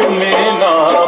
में ना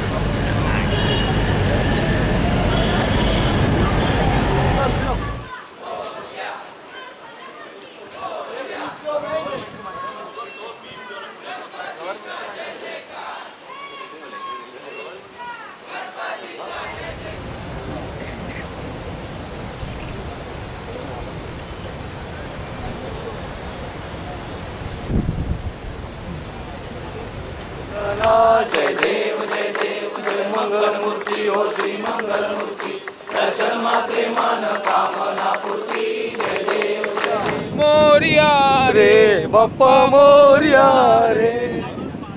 मग फिरवा मन कामना पूर्ति। जय देव जय मोरिया रे बप्पा मोरिया रे।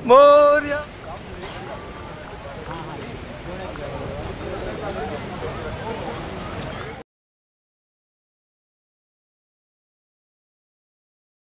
मोर्या